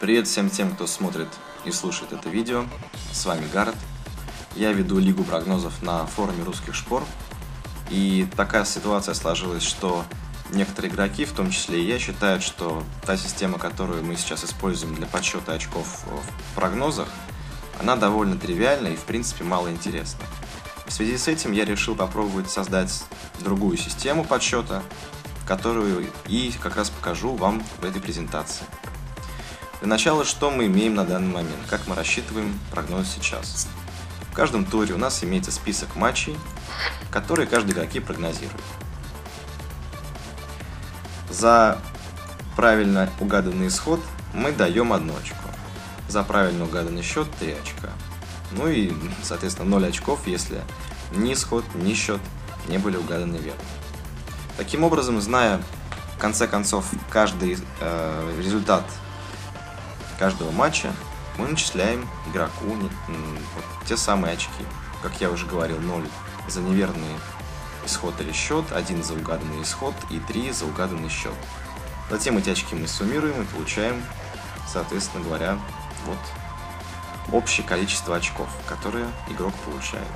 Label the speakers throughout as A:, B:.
A: Привет всем тем, кто смотрит и слушает это видео. С вами Гаррет. Я веду Лигу прогнозов на форуме русских шпор. И такая ситуация сложилась, что некоторые игроки, в том числе и я, считают, что та система, которую мы сейчас используем для подсчета очков в прогнозах, она довольно тривиальна и, в принципе, мало интересна. В связи с этим я решил попробовать создать другую систему подсчета, которую и как раз покажу вам в этой презентации. Для начала, что мы имеем на данный момент, как мы рассчитываем прогноз сейчас. В каждом туре у нас имеется список матчей, которые каждый игроки прогнозирует. За правильно угаданный исход мы даем одно очко. За правильно угаданный счет 3 очка. Ну и, соответственно, 0 очков, если ни исход, ни счет не были угаданы верно. Таким образом, зная в конце концов каждый э, результат каждого матча, мы начисляем игроку вот, те самые очки. Как я уже говорил, 0 за неверный исход или счет, 1 за угаданный исход и 3 за угаданный счет. Затем эти очки мы суммируем и получаем, соответственно говоря, вот общее количество очков, которые игрок получает.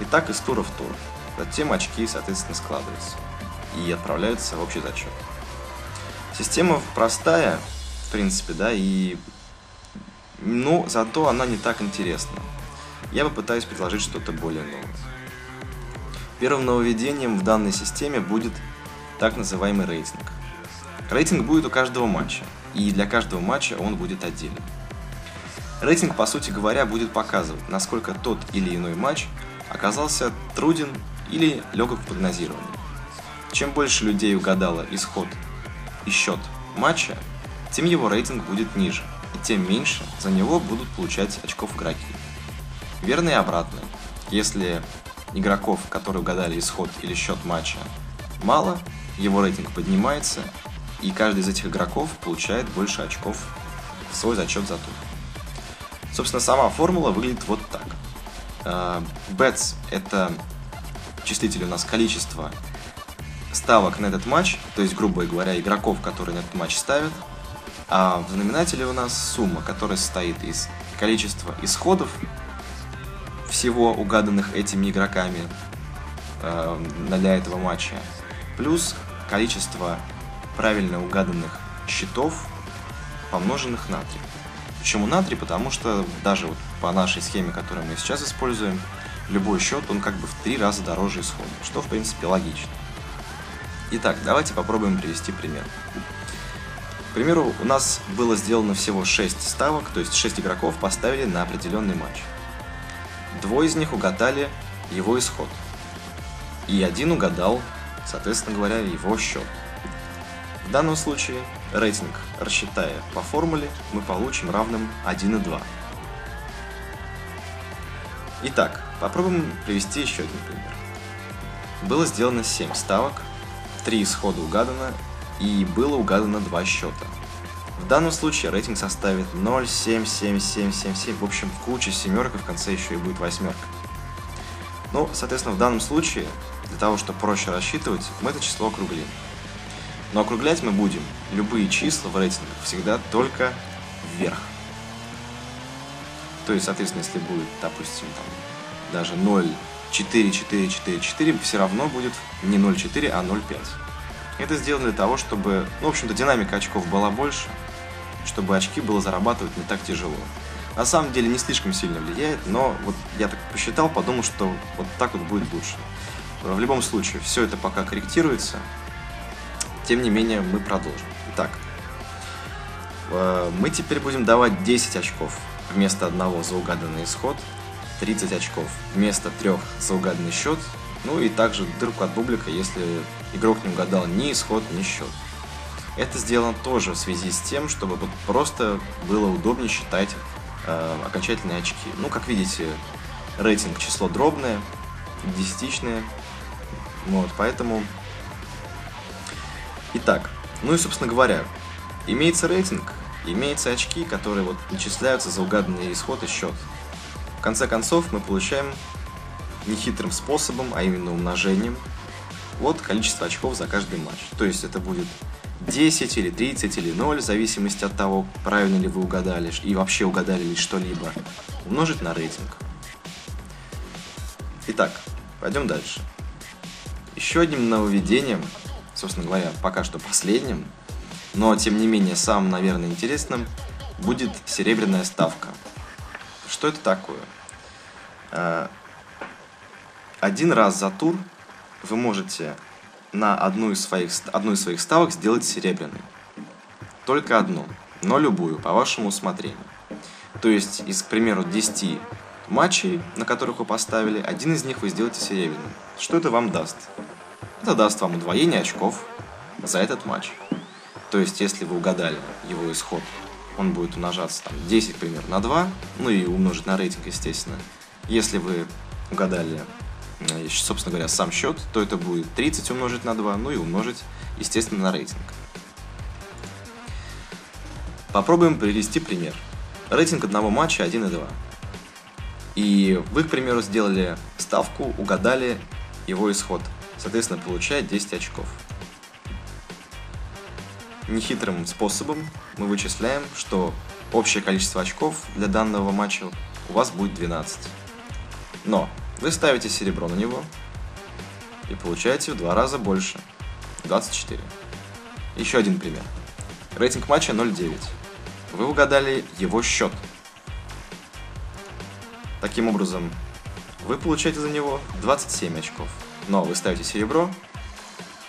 A: И так из тура в тур. Затем очки, соответственно, складываются и отправляются в общий зачет. Система простая, в принципе, да, и... Ну, зато она не так интересна. Я попытаюсь предложить что-то более новое. Первым нововведением в данной системе будет так называемый рейтинг. Рейтинг будет у каждого матча, и для каждого матча он будет отдельным. Рейтинг, по сути говоря, будет показывать, насколько тот или иной матч оказался труден или легок в прогнозировании. Чем больше людей угадало исход и счет матча, тем его рейтинг будет ниже, и тем меньше за него будут получать очков игроки. Верно и обратно. Если игроков, которые угадали исход или счет матча, мало, его рейтинг поднимается, и каждый из этих игроков получает больше очков в свой зачет за тур. Собственно, сама формула выглядит вот так. Bets – это числитель у нас количество ставок на этот матч, то есть, грубо говоря, игроков, которые на этот матч ставят, а в знаменателе у нас сумма, которая состоит из количества исходов всего угаданных этими игроками э, для этого матча, плюс количество правильно угаданных счетов, помноженных на 3. Почему на 3? Потому что даже вот по нашей схеме, которую мы сейчас используем, любой счет, он как бы в три раза дороже исхода, что в принципе логично. Итак, давайте попробуем привести пример. К примеру, у нас было сделано всего 6 ставок, то есть 6 игроков поставили на определенный матч. Двое из них угадали его исход. И один угадал, соответственно говоря, его счет. В данном случае рейтинг, рассчитая по формуле, мы получим равным 1,2. Итак, попробуем привести еще один пример. Было сделано 7 ставок, Три исхода угадано, и было угадано два счета. В данном случае рейтинг составит 0, 7, 7, 7, 7, 7. В общем, куча семерок, и в конце еще и будет восьмерка. Ну, соответственно, в данном случае, для того, чтобы проще рассчитывать, мы это число округлим. Но округлять мы будем любые числа в рейтингах всегда только вверх. То есть, соответственно, если будет, допустим, там, даже 0, 4, 4, 4, 4, все равно будет не 0,4, а 0,5. Это сделано для того, чтобы, ну, в общем-то, динамика очков была больше, чтобы очки было зарабатывать не так тяжело. На самом деле не слишком сильно влияет, но вот я так посчитал, подумал, что вот так вот будет лучше. В любом случае, все это пока корректируется, тем не менее мы продолжим. Итак, э, мы теперь будем давать 10 очков вместо одного за угаданный исход, 30 очков вместо трех за угаданный счет, ну и также дырку от бублика, если игрок не угадал ни исход, ни счет. Это сделано тоже в связи с тем, чтобы вот просто было удобнее считать э, окончательные очки. Ну, как видите, рейтинг число дробное, десятичное, вот, поэтому... Итак, ну и, собственно говоря, имеется рейтинг, имеются очки, которые вот начисляются за угаданный исход и счет. В конце концов, мы получаем нехитрым способом, а именно умножением, вот количество очков за каждый матч. То есть это будет 10 или 30 или 0, в зависимости от того, правильно ли вы угадали и вообще угадали ли что-либо, умножить на рейтинг. Итак, пойдем дальше. Еще одним нововведением, собственно говоря, пока что последним, но тем не менее самым, наверное, интересным, будет серебряная ставка. Что это такое? Один раз за тур вы можете на одну из своих, одну из своих ставок сделать серебряной. Только одну, но любую, по вашему усмотрению. То есть, из, к примеру, 10 матчей, на которых вы поставили, один из них вы сделаете серебряным. Что это вам даст? Это даст вам удвоение очков за этот матч. То есть, если вы угадали его исход, он будет умножаться там 10, к примеру, на 2, ну и умножить на рейтинг, естественно. Если вы угадали собственно говоря, сам счет, то это будет 30 умножить на 2, ну и умножить, естественно, на рейтинг. Попробуем привести пример. Рейтинг одного матча 1 и 2. И вы, к примеру, сделали ставку, угадали его исход. Соответственно, получает 10 очков. Нехитрым способом мы вычисляем, что общее количество очков для данного матча у вас будет 12. Но вы ставите серебро на него и получаете в два раза больше. 24. Еще один пример. Рейтинг матча 0.9. Вы угадали его счет. Таким образом, вы получаете за него 27 очков. Но вы ставите серебро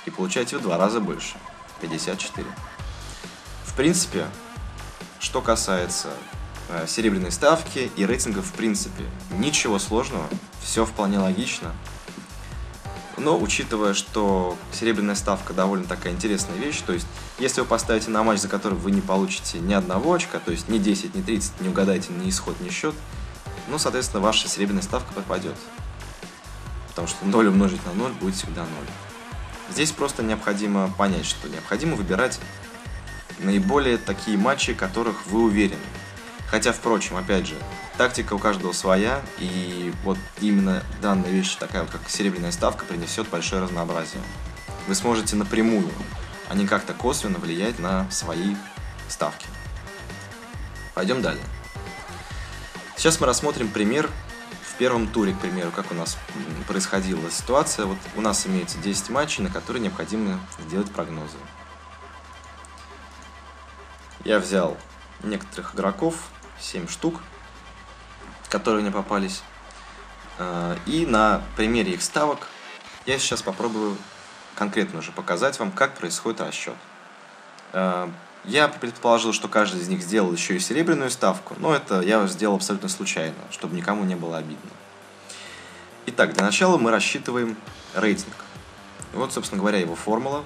A: и получаете в два раза больше. 54. В принципе, что касается серебряной ставки и рейтингов в принципе. Ничего сложного, все вполне логично. Но учитывая, что серебряная ставка довольно такая интересная вещь, то есть если вы поставите на матч, за который вы не получите ни одного очка, то есть ни 10, ни 30, не угадаете ни исход, ни счет, ну, соответственно, ваша серебряная ставка попадет. Потому что 0 умножить на 0 будет всегда 0. Здесь просто необходимо понять, что необходимо выбирать наиболее такие матчи, которых вы уверены. Хотя, впрочем, опять же, тактика у каждого своя, и вот именно данная вещь, такая как серебряная ставка, принесет большое разнообразие. Вы сможете напрямую, а не как-то косвенно влиять на свои ставки. Пойдем далее. Сейчас мы рассмотрим пример в первом туре, к примеру, как у нас происходила ситуация. Вот у нас имеется 10 матчей, на которые необходимо сделать прогнозы. Я взял некоторых игроков, 7 штук, которые мне попались. Э, и на примере их ставок я сейчас попробую конкретно уже показать вам, как происходит расчет. Э, я предположил, что каждый из них сделал еще и серебряную ставку, но это я сделал абсолютно случайно, чтобы никому не было обидно. Итак, для начала мы рассчитываем рейтинг. Вот, собственно говоря, его формула.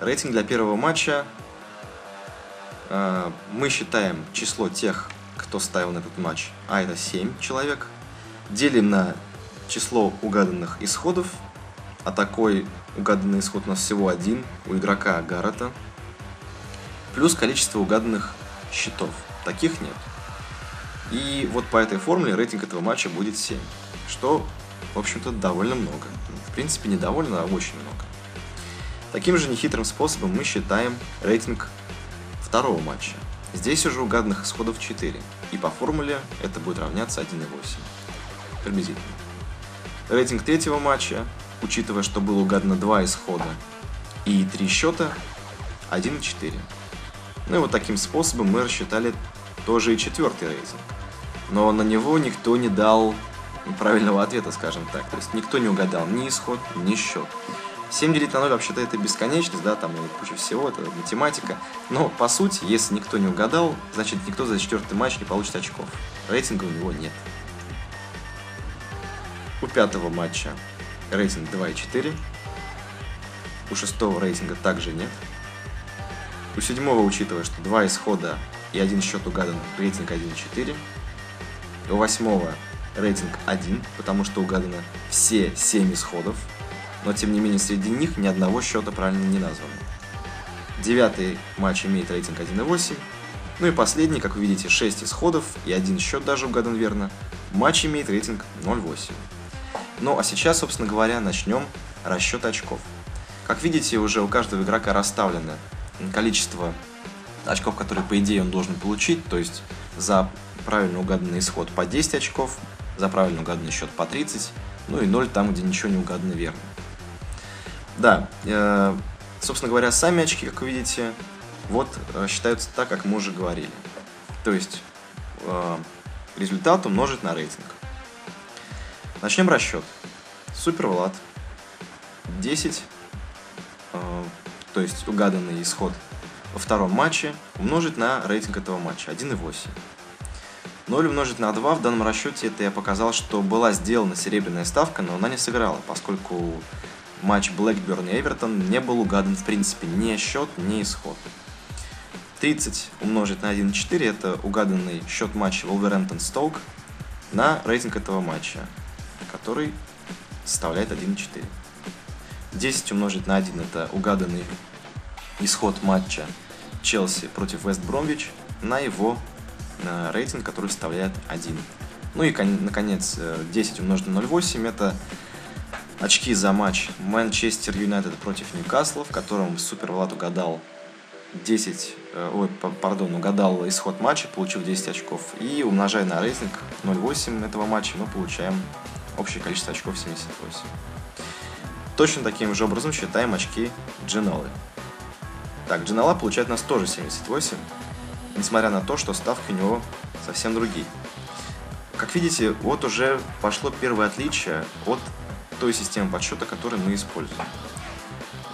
A: Рейтинг для первого матча мы считаем число тех, кто ставил на этот матч, а это 7 человек, делим на число угаданных исходов, а такой угаданный исход у нас всего один у игрока Гаррета, плюс количество угаданных счетов. Таких нет. И вот по этой формуле рейтинг этого матча будет 7, что, в общем-то, довольно много. В принципе, не довольно, а очень много. Таким же нехитрым способом мы считаем рейтинг второго матча. Здесь уже угаданных исходов 4, и по формуле это будет равняться 1,8. Приблизительно. Рейтинг третьего матча, учитывая, что было угадано 2 исхода и 3 счета, 1,4. Ну и вот таким способом мы рассчитали тоже и четвертый рейтинг. Но на него никто не дал правильного ответа, скажем так. То есть никто не угадал ни исход, ни счет. 7 делить на 0 вообще-то это бесконечность, да, там и куча всего, это математика. Но, по сути, если никто не угадал, значит, никто за четвертый матч не получит очков. Рейтинга у него нет. У пятого матча рейтинг 2,4. У шестого рейтинга также нет. У седьмого, учитывая, что два исхода и один счет угадан, рейтинг 1,4. У восьмого рейтинг 1, потому что угадано все 7 исходов но тем не менее среди них ни одного счета правильно не названо. Девятый матч имеет рейтинг 1.8, ну и последний, как вы видите, 6 исходов и один счет даже угадан верно. Матч имеет рейтинг 0.8. Ну а сейчас, собственно говоря, начнем расчет очков. Как видите, уже у каждого игрока расставлено количество очков, которые, по идее, он должен получить. То есть за правильно угаданный исход по 10 очков, за правильно угаданный счет по 30, ну и 0 там, где ничего не угадано верно. Да, э, собственно говоря, сами очки, как вы видите, вот э, считаются так, как мы уже говорили. То есть э, результат умножить на рейтинг. Начнем расчет. Супер Влад. 10, э, то есть угаданный исход во втором матче, умножить на рейтинг этого матча 1,8. 0 умножить на 2 в данном расчете это я показал, что была сделана серебряная ставка, но она не сыграла, поскольку матч Блэкберн и Эвертон не был угадан в принципе ни счет, ни исход. 30 умножить на 1,4 это угаданный счет матча Wolverhampton-Stoke на рейтинг этого матча, который составляет 1,4. 10 умножить на 1 это угаданный исход матча Челси против Вест Бромвич на его на рейтинг, который составляет 1. Ну и, наконец, 10 умножить на 0,8 это очки за матч Манчестер Юнайтед против Ньюкасла, в котором Супер Влад угадал 10, э, ой, пардон, угадал исход матча, получил 10 очков. И умножая на рейтинг 0,8 этого матча, мы получаем общее количество очков 78. Точно таким же образом считаем очки Дженолы. Так, Дженола получает у нас тоже 78, несмотря на то, что ставки у него совсем другие. Как видите, вот уже пошло первое отличие от той системы подсчета, которую мы используем.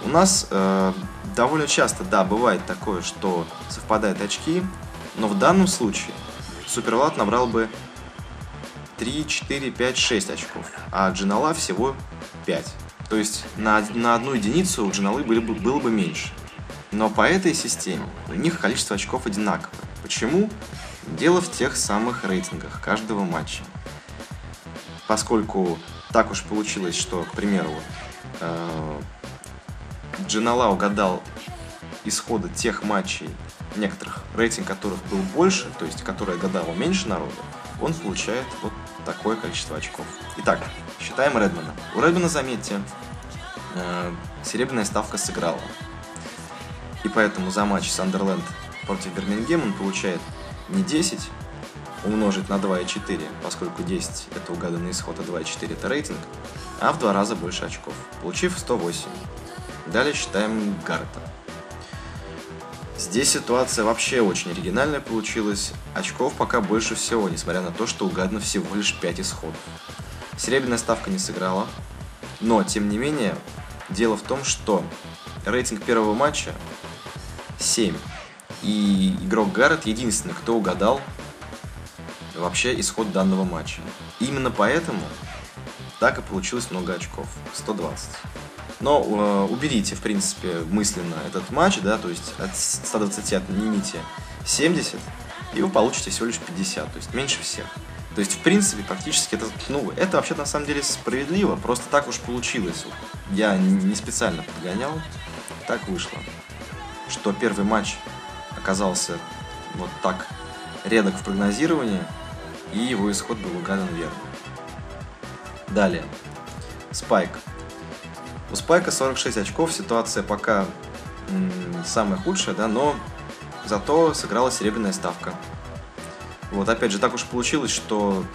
A: У нас э, довольно часто, да, бывает такое, что совпадают очки, но в данном случае Суперлат набрал бы 3, 4, 5, 6 очков, а Джинала всего 5. То есть на, на одну единицу у Джиналы были бы, было бы меньше. Но по этой системе у них количество очков одинаковое. Почему? Дело в тех самых рейтингах каждого матча. Поскольку так уж получилось, что, к примеру, э, Джинала угадал исходы тех матчей, некоторых, рейтинг которых был больше, то есть который гадало меньше народа, он получает вот такое количество очков. Итак, считаем Редмана. У Редмана, заметьте, э, серебряная ставка сыграла. И поэтому за матч Сандерленд против Бирмингема он получает не 10, умножить на 2,4, поскольку 10 это угаданный исход, а 2,4 это рейтинг, а в два раза больше очков, получив 108. Далее считаем Гарта. Здесь ситуация вообще очень оригинальная получилась. Очков пока больше всего, несмотря на то, что угадано всего лишь 5 исходов. Серебряная ставка не сыграла, но, тем не менее, дело в том, что рейтинг первого матча 7. И игрок Гаррет единственный, кто угадал вообще исход данного матча. именно поэтому так и получилось много очков. 120. Но э, уберите, в принципе, мысленно этот матч, да, то есть от 120 отнимите 70, и вы получите всего лишь 50, то есть меньше всех. То есть, в принципе, практически это, ну, это вообще на самом деле справедливо, просто так уж получилось. Я не специально подгонял, так вышло, что первый матч оказался вот так редок в прогнозировании, и его исход был угадан верно. Далее. Спайк. У Спайка 46 очков, ситуация пока самая худшая, да, но зато сыграла серебряная ставка. Вот опять же так уж получилось, что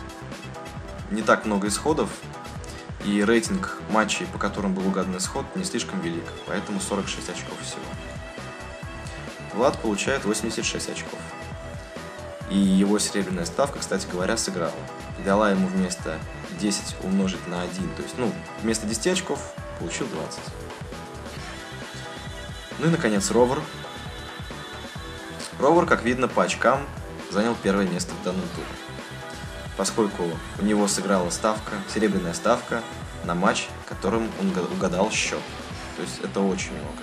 A: не так много исходов, и рейтинг матчей, по которым был угадан исход, не слишком велик, поэтому 46 очков всего. Влад получает 86 очков. И его серебряная ставка, кстати говоря, сыграла. И дала ему вместо 10 умножить на 1, то есть, ну, вместо 10 очков получил 20. Ну и, наконец, Ровер. Ровер, как видно по очкам, занял первое место в данном туре. Поскольку у него сыграла ставка, серебряная ставка на матч, которым он угадал счет. То есть это очень много.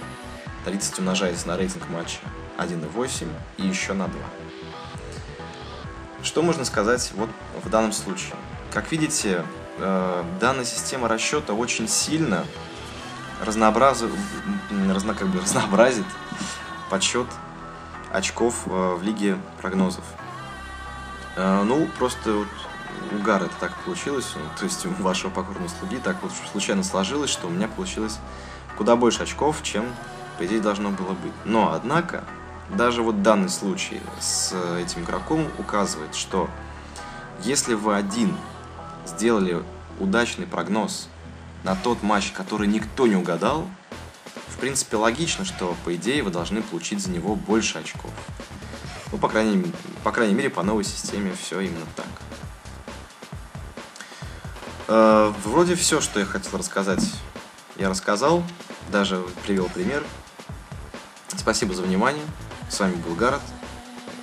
A: 30 умножается на рейтинг матча 1,8 и еще на 2. Что можно сказать вот в данном случае? Как видите, э, данная система расчета очень сильно разнообраз... разно... как бы разнообразит подсчет очков э, в лиге прогнозов. Э, ну, просто вот у Гара это так получилось, то есть у вашего покорного слуги так вот случайно сложилось, что у меня получилось куда больше очков, чем, по идее, должно было быть. Но, однако, даже вот данный случай с этим игроком указывает, что если вы один сделали удачный прогноз на тот матч, который никто не угадал, в принципе, логично, что, по идее, вы должны получить за него больше очков. Ну, по крайней, по крайней мере, по новой системе все именно так. Э, вроде все, что я хотел рассказать, я рассказал, даже привел пример. Спасибо за внимание. С вами был Гаррет.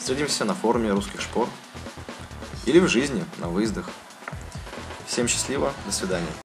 A: Встретимся на форуме русских шпор или в жизни, на выездах. Всем счастливо, до свидания.